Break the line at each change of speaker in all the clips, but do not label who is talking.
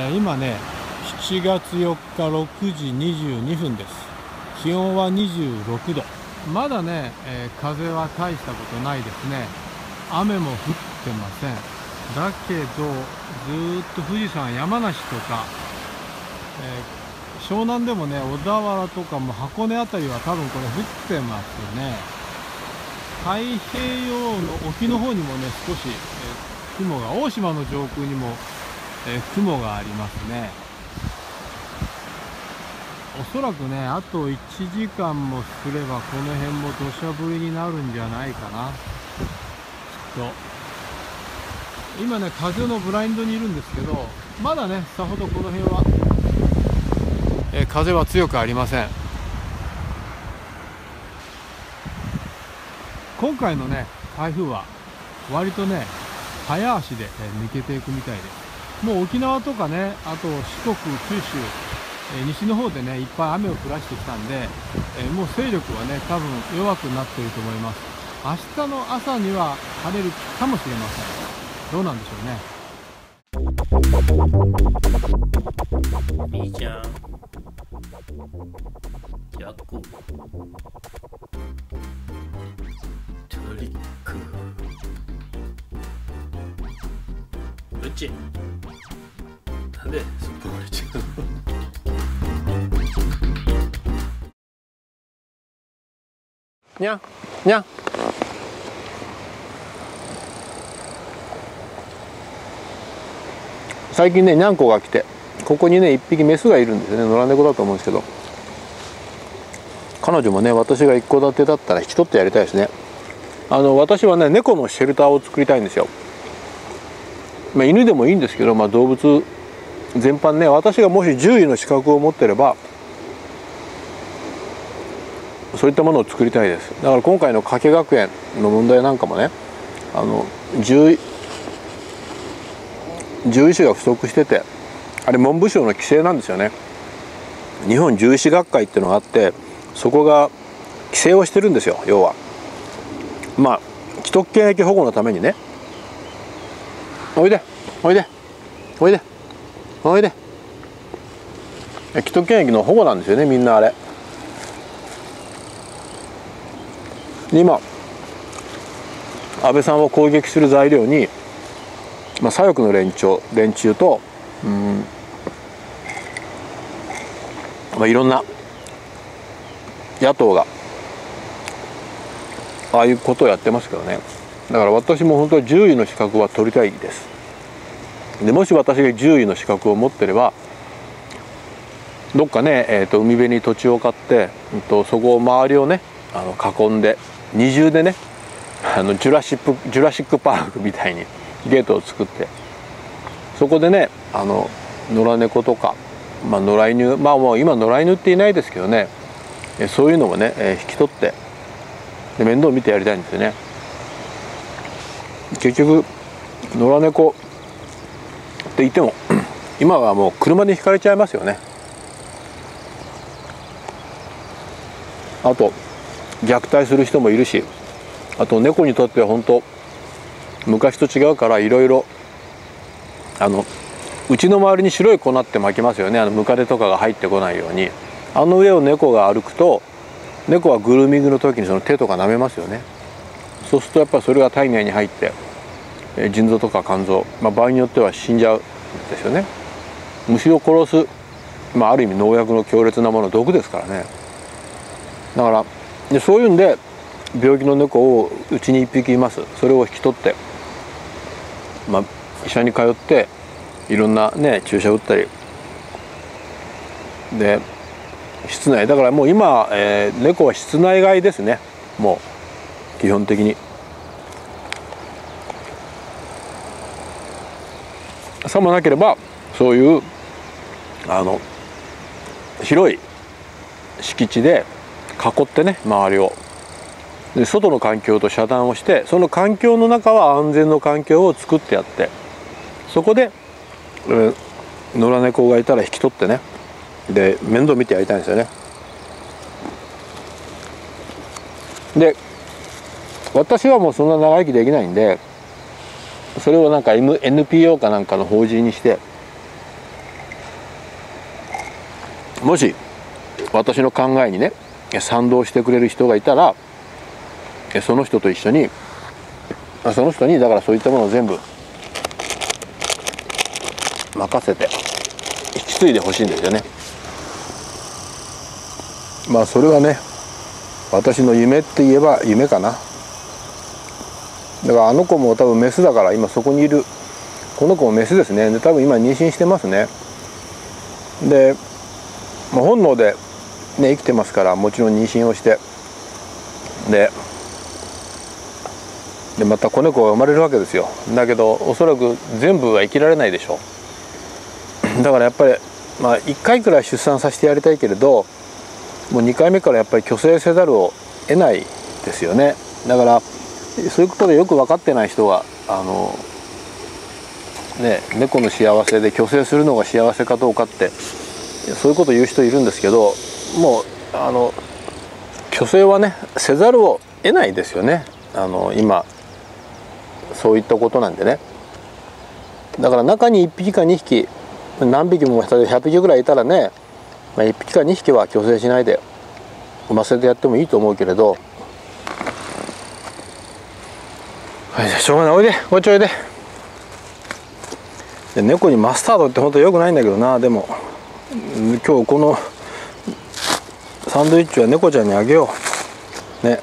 え、今ね7月4日6時22分です。気温は26度。まだね、えー、風は大したことないですね。雨も降ってません。だけどずっと富士山山梨とか、えー、湘南でもね小田原とかも箱根辺りは多分これ降ってますね。太平洋の沖の方にもね少し、えー、雲が大島の上空にも、え雲がありますね。おそらくねあと1時間もすればこの辺も土砂降りになるんじゃないかな。きっと。今ね風のブラインドにいるんですけどまだねさほどこの辺は、え、風は強くありません。今回のね台風は割とね早足で抜けていくみたいです。もう沖縄とかねあと四国九州え西の方でねいっぱい雨を降らしてきたんで、えもう勢力はね多分弱くなっていると思います。明日の朝には晴れるかもしれません。どうなんでしょうね。みーちゃん。ジャックトリック。うちなんですっぽれちゃう。にゃんにゃん。最近ねにゃんこが来てここにね一匹メスがいるんですよね。野良猫だと思うんですけど。彼女もね私が一戸建てだったら引き取ってやりたいですね。あの私はね猫のシェルターを作りたいんですよ、まあ、犬でもいいんですけど、まあ、動物全般ね私がもし獣医の資格を持ってればそういったものを作りたいです。だから今回の加計学園の問題なんかもねあの獣医獣医師が不足しててあれ文部省の規制なんですよね。日本獣医師学会っていうのがあってそこが規制をしてるんですよ要は。まあ既得権益保護のためにね。おいでおいでおいで。おいで。既得権益の保護なんですよねみんなあれ。今安倍さんを攻撃する材料に、まあ、左翼の連中連中と、うんまあ、いろんな野党がああいうことをやってますけどね。だから私も本当は獣医の資格は取りたいです。でもし私が獣医の資格を持ってればどっかね、えーと、海辺に土地を買って、うんと、そこを周りをねあの囲んで二重でねあのジュラシックジュラシック・パークみたいにゲートを作ってそこでねあの野良猫とか、まあ、野良犬まあもう今野良犬っていないですけどねそういうのもね、え引き取ってで面倒見てやりたいんですよね。結局野良猫って言っても今はもう車にひかれちゃいますよね。あと虐待する人もいるしあと猫にとっては本当昔と違うからいろいろあのうちの周りに白い粉って巻きますよね。あのムカデとかが入ってこないように。あの上を猫が歩くと猫はグルーミングの時にその手とか舐めますよね。そうするとやっぱりそれが体内に入って腎臓とか肝臓、まあ、場合によっては死んじゃうんですよね。虫を殺す、まあ、ある意味農薬の強烈なもの毒ですからね。だからでそういうんで病気の猫をうちに1匹います。それを引き取って、まあ、医者に通っていろんなね注射打ったり。で室内。だからもう今、えー、猫は室内外ですね。もう基本的に。さもなければそういうあの広い敷地で囲ってね周りを。で外の環境と遮断をしてその環境の中は安全の環境を作ってやってそこで、えー、野良猫がいたら引き取ってねで面倒見てやりたいんですよね。で私はもうそんな長生きできないんでそれをなんか、M、NPO かなんかの法人にしてもし私の考えにね賛同してくれる人がいたらその人と一緒にその人にだからそういったものを全部任せて引き継いでほしいんですよね。まあそれはね私の夢って言えば夢かな。だからあの子も多分メスだから今そこにいる。この子もメスですね。で多分今妊娠してますね。で、まあ、本能で、ね、生きてますからもちろん妊娠をして。ででまた子猫が生まれるわけですよ。だけどおそらく全部は生きられないでしょう。だからやっぱりまあ1回くらい出産させてやりたいけれどもう2回目からやっぱり虚勢せざるを得ないですよね。だからそういうことでよく分かってない人があのね猫の幸せで虚勢するのが幸せかどうかってそういうこと言う人いるんですけどもうあの虚勢はねせざるを得ないですよね。あの今そういったことなんでね。だから中に1匹か2匹何匹も100匹ぐらいいたらねまあ、1匹か2匹は虚勢しないで産ませてやってもいいと思うけれどはいじゃあしょうがない。おいでこっちおいで。で猫にマスタードって本当よくないんだけどな。でも今日このサンドイッチは猫ちゃんにあげよう。ね。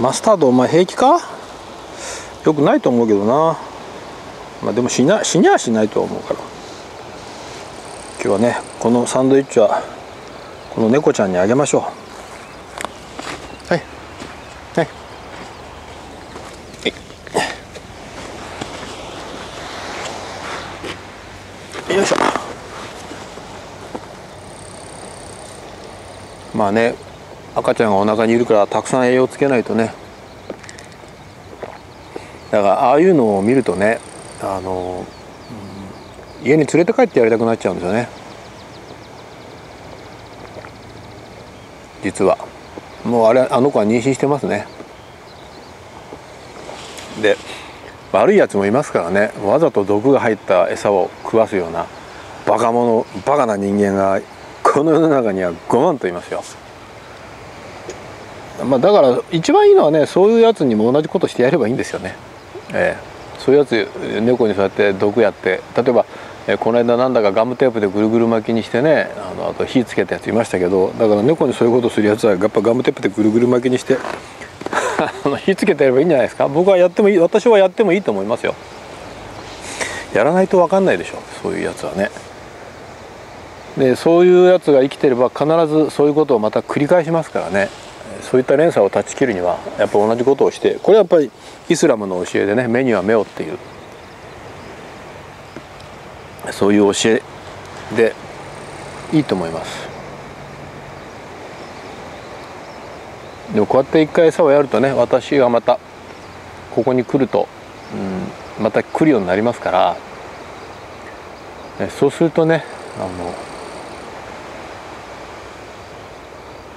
マスタードお前平気か？よくないと思うけどな。まあでも死な死にはしないと思うから。今日はねこのサンドイッチはこの猫ちゃんにあげましょう。はい。はいよいしょまあね赤ちゃんがお腹にいるからたくさん栄養つけないとね。だからああいうのを見るとねあの家に連れて帰ってやりたくなっちゃうんですよね。実は。もうあれあの子は妊娠してますね。で悪いやつもいますからね。わざと毒が入った餌を食わすようなバカ者バカな人間がこの世の中には5万といますよ。まあだから一番いいのはねそういうやつにも同じことしてやればいいんですよね。ええ。そういうやつ猫にそうやって毒やって例えばえこの間なんだかガムテープでぐるぐる巻きにしてねあのあと火つけたやついましたけどだから猫にそういうことするやつはやっぱガムテープでぐるぐる巻きにして火つけてればいいんじゃないですか。僕はやってもいい私はやってもいいと思いますよ。やらないと分かんないでしょそういうやつはね。でそういうやつが生きてれば必ずそういうことをまた繰り返しますからね。そういった連鎖を断ち切るにはやっぱ同じことをしてこれはやっぱりイスラムの教えでね目には目をっていう。そういう教えでいいと思います。でもこうやって一回餌をやるとね私がまたここに来ると、うん、また来るようになりますからそうするとねあの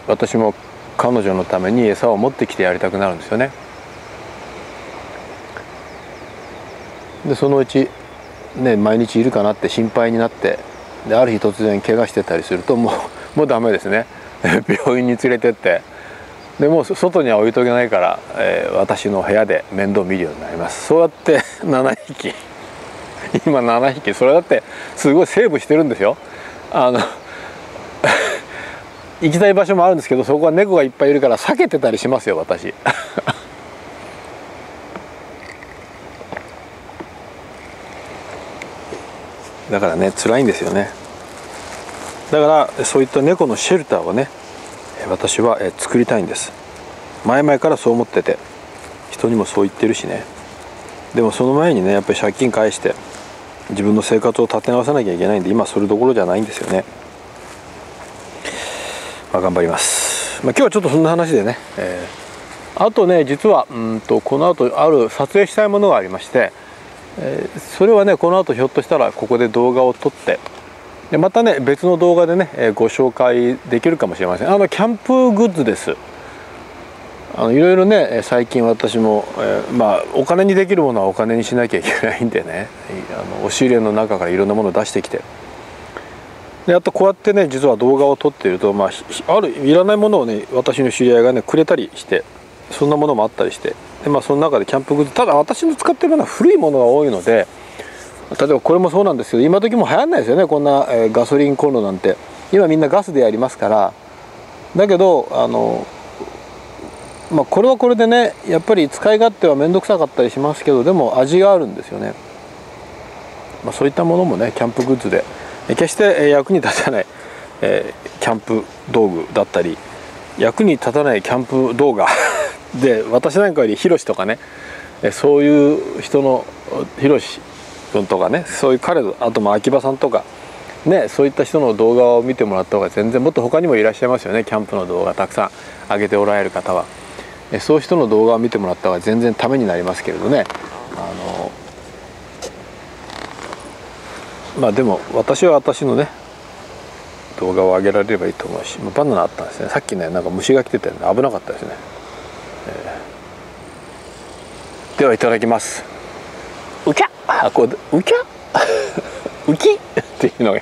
私も彼女のために餌を持ってきてやりたくなるんですよね。でそのうちね、毎日いるかなって心配になってである日突然怪我してたりするともうもうダメですね。病院に連れてって。でもう外には置いとけないから、えー、私の部屋で面倒見るようになります。そうやって 7匹今7匹それだってすごいセーブしてるんですよ。あの 行きたい場所もあるんですけどそこは猫がいっぱいいるから避けてたりしますよ私。だからね辛いんですよね。だからそういった猫のシェルターをね私は作りたいんです。前々からそう思ってて。人にもそう言ってるしね。でもその前にねやっぱり借金返して自分の生活を立て直さなきゃいけないんで今それどころじゃないんですよね。まあ頑張ります、まあ、今日はちょっとそんな話でね、えー、あとね実はうんとこの後ある撮影したいものがありましてえー、それはねこの後ひょっとしたらここで動画を撮ってでまたね別の動画でね、え、ご紹介できるかもしれません。あのキャンプグッズです。あのいろいろね最近私も、えー、まあお金にできるものはお金にしなきゃいけないんでね。あの押し入れの中からいろんなものを出してきて。であとこうやってね実は動画を撮っていると、まあ、あるいらないものをね私の知り合いがねくれたりしてそんなものもあったりして。で、まあ、その中でキャンプグッズただ私の使ってるものは古いものが多いので例えばこれもそうなんですけど今時も流行んないですよねこんな、え、ガソリンコンロなんて。今みんなガスでやりますから。だけどあのまあこれはこれでねやっぱり使い勝手は面倒くさかったりしますけどでも味があるんですよね、まあ、そういったものもねキャンプグッズで。決して役に立たない、えー、キャンプ道具だったり役に立たないキャンプ動画 で私なんかよりヒロシとかねそういう人のヒロシ君とかねそういう彼あとも秋葉さんとかねそういった人の動画を見てもらった方が全然もっと他にもいらっしゃいますよねキャンプの動画たくさん上げておられる方は。そういう人の動画を見てもらった方が全然ためになりますけれどね。あのまあでも私は私のね動画を上げられればいいと思うしバナナあったんですね。さっきねなんか虫が来てて、ね、危なかったですね、えー、ではいただきます。うきゃあこれうきゃ？うき？っていうのが。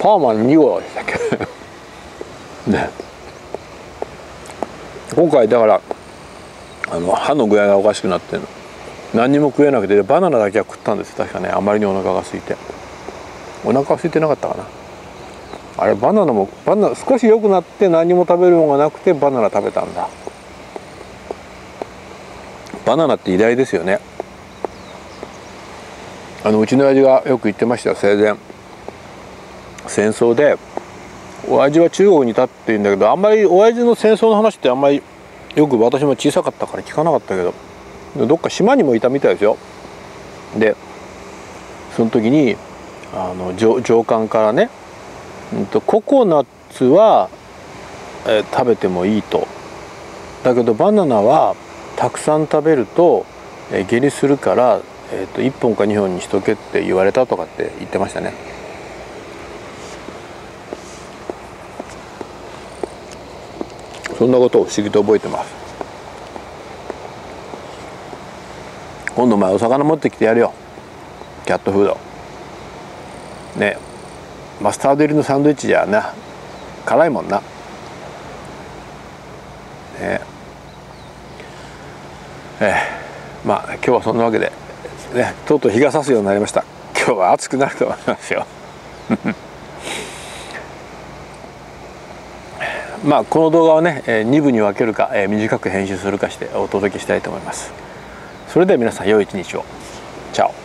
パーマン2号でしたっけね。今回だからあの歯の具合がおかしくなって何にも食えなくてバナナだけは食ったんです。確かねあまりにお腹が空いて。お腹は空いてなかったかな。あれバナナもバナナ少し良くなって何も食べるものがなくてバナナ食べたんだ。バナナって偉大ですよね。あのうちの親父がよく言ってました生前。戦争で親父は中国にいたって言うんだけどあんまり親父の戦争の話ってあんまりよく私も小さかったから聞かなかったけどどっか島にもいたみたいですよ。でその時にあの上上官からね、うんと、ココナッツは、えー、食べてもいいと。だけどバナナはたくさん食べると、えー、下痢するから、えーと、と1本か2本にしとけって言われたとかって言ってましたね。そんなことを不思議と覚えてます。今度お前お魚持ってきてやるよ。キャットフード。ねマスタード入りのサンドイッチじゃな。辛いもんな。ねえ。ー、まあ今日はそんなわけで。ねとうとう日が差すようになりました。今日は暑くなると思いますよ。まあこの動画をね2部に分けるか短く編集するかしてお届けしたいと思います。それでは皆さん良い一日を。チャオ。